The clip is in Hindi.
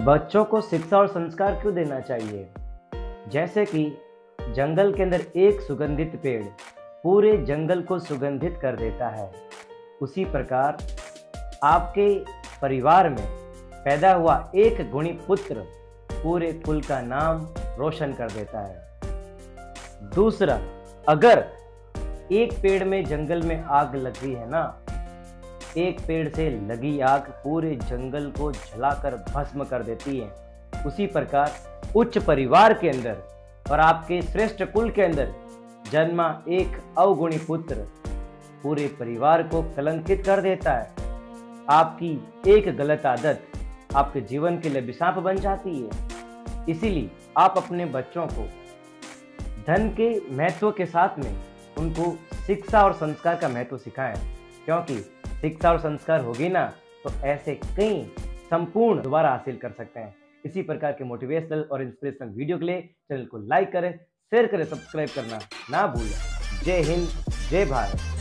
बच्चों को शिक्षा और संस्कार क्यों देना चाहिए? जैसे कि जंगल के अंदर एक सुगंधित पेड़ पूरे जंगल को सुगंधित कर देता है। उसी प्रकार आपके परिवार में पैदा हुआ एक गुणी पुत्र पूरे कुल का नाम रोशन कर देता है। दूसरा, अगर एक पेड़ में जंगल में आग लग गई है ना एक पेड़ से लगी आग पूरे जंगल को जलाकर भस्म कर देती है। उसी प्रकार उच्च परिवार के अंदर और आपके श्रेष्ठ कुल के अंदर जन्मा एक अवगुणी पुत्र पूरे परिवार को कलंकित कर देता है। आपकी एक गलत आदत आपके जीवन के लिए विषाप बन जाती है। इसीलिए आप अपने बच्चों को धन के महत्व के साथ में उनको शिक्षा और संस्कार का महत्व सिखाएँ, क्योंकि शिक्षा और संस्कार होगी ना तो ऐसे कई संपूर्ण दोबारा हासिल कर सकते हैं। इसी प्रकार के मोटिवेशनल और इंस्पिरेशनल वीडियो के लिए चैनल को लाइक करें शेयर करें सब्सक्राइब करना ना भूलें। जय हिंद, जय भारत।